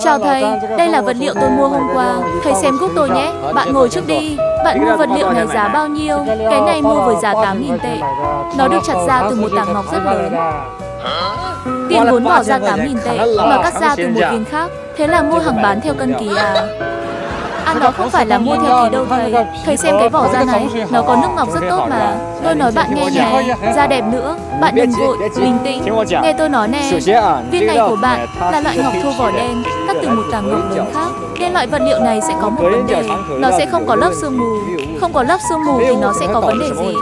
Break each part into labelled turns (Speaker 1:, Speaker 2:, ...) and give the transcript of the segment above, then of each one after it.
Speaker 1: Chào thầy, đây là vật liệu tôi mua hôm qua. Thầy xem giúp tôi nhé. Bạn ngồi trước đi. Bạn mua vật liệu này giá bao nhiêu? Cái này mua với giá 8.000 tệ. Nó được chặt ra từ một tảng ngọc rất lớn. Tiền vốn bỏ ra 8.000 tệ mà cắt ra từ một viên khác. Thế là mua hàng bán theo cân ký à? Ăn đó không phải là mua theo ký đâu thầy. Thầy xem cái vỏ da này Nó có nước ngọc rất tốt mà. Tôi nói bạn nghe nè Da đẹp nữa. Bạn đừng vội, bình tĩnh. Nghe tôi nói nè Viên này của bạn là loại ngọc thô vỏ đen Cắt từ một tảng ngọc lớn khác. Nên loại vật liệu này sẽ có một vấn đề. Nó sẽ không có lớp sương mù. Không có lớp sương mù thì nó sẽ có vấn đề gì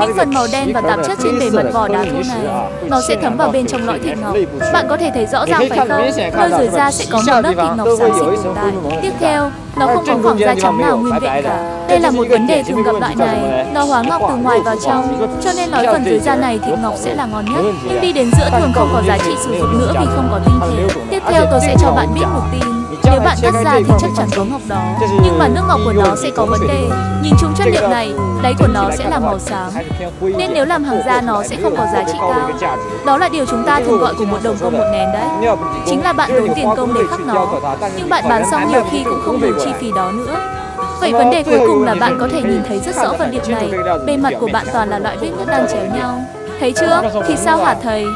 Speaker 1: những phần màu đen và tạp chất trên bề mặt vỏ đá thô này. nó sẽ thấm vào bên trong lõi thịt ngọc bạn có thể thấy rõ ràng phải không? nơi dưới da sẽ có một lớp thịt ngọc xám xịt tồn tại tiếp theo nó không có khoảng da trắng nào nguyên vẹn cả. đây là một vấn đề thường gặp lại này. nó hóa ngọc từ ngoài vào trong cho nên nói phần dưới da này thịt ngọc sẽ là ngon nhất. nhưng đi đến giữa thường không có giá trị sử dụng nữa vì không có tinh thể tiếp theo tôi sẽ cho bạn biết một tin nếu bạn cắt ra thì chắc chắn có ngọc đó. Nhưng mà nước ngọc của nó sẽ có vấn đề. Nhìn chung chất liệu này, đáy của nó sẽ là màu xám. Nên nếu làm hàng da nó sẽ không có giá trị cao. Đó là điều chúng ta thường gọi cùng một đồng công một nén đấy. Chính là bạn tốn tiền công để khắc nó. Nhưng bạn bán xong nhiều khi cũng không đủ chi phí đó nữa. Vậy vấn đề cuối cùng là bạn có thể nhìn thấy rất rõ vật liệu này. Bề mặt của bạn toàn là loại vết nứt đang chéo nhau. Thấy chưa? Thì sao hả thầy?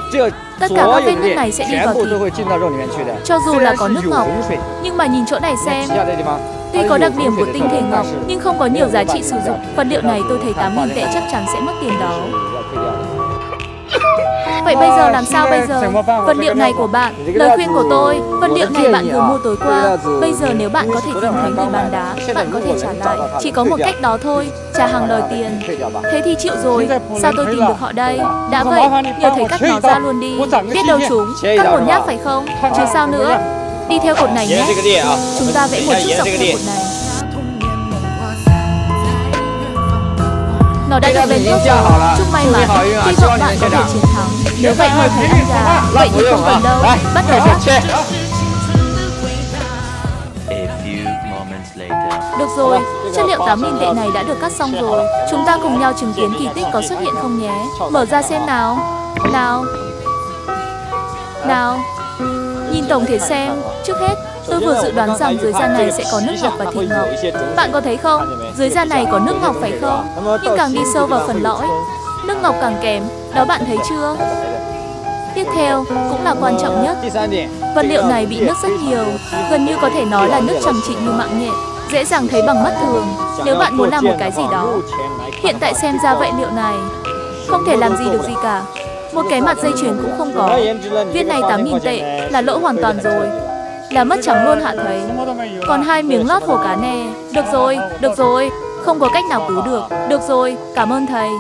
Speaker 1: Tất cả các vết nứt này sẽ đi vào thịt Cho dù là có nước ngọc Nhưng mà nhìn chỗ này xem. Tuy có đặc điểm của tinh thể ngọc Nhưng không có nhiều giá trị sử dụng. Vật liệu này tôi thấy 8.000 tệ chắc chắn sẽ mất tiền đó Vậy bây giờ làm sao bây giờ? Vật liệu này của bạn, lời khuyên của tôi, vật liệu này bạn vừa mua tối qua. Bây giờ nếu bạn có thể tìm thấy người bán đá, bạn có thể trả lại. Chỉ có một cách đó thôi, trả hàng đòi tiền. Thế thì chịu rồi, sao tôi tìm được họ đây? Đã vậy, nhờ thấy cắt nó ra luôn đi. Biết đâu chúng, cắt một nhát phải không? Chứ sao nữa? Đi theo cột này nhé. Chúng ta vẽ một chút dọc theo cột này. Nó đã được lên thuốc rồi, chúc may mắn, hy vọng bạn có thể chiến thắng. Nếu vậy mời thầy ăn gà, vậy thì không cần đâu, bắt đầu cắt. Được rồi, chất liệu 8.000 tệ này đã được cắt xong rồi. Chúng ta cùng nhau chứng kiến kỳ tích có xuất hiện không nhé. Mở ra xem nào. Nào. Nào. Nhìn tổng thể xem. Trước hết, tôi vừa dự đoán rằng dưới da này sẽ có nước ngọc và thịt ngọc. Bạn có thấy không? Dưới da này có nước ngọc phải không? Nhưng càng đi sâu vào phần lõi, nước ngọc càng kém. Đó bạn thấy chưa? Tiếp theo, cũng là quan trọng nhất, vật liệu này bị nước rất nhiều, gần như có thể nói là nước trầm trịnh như mạng nhện, dễ dàng thấy bằng mắt thường nếu bạn muốn làm một cái gì đó. Hiện tại xem ra vậy liệu này, không thể làm gì được gì cả. Một cái mặt dây chuyền cũng không có. Viên này 8.000 tệ là lỗ hoàn toàn rồi. Là mất trắng luôn hạ thấy. Còn hai miếng lót hồ cá nè. Được rồi, được rồi. Không có cách nào cứu được. Được rồi, cảm ơn thầy.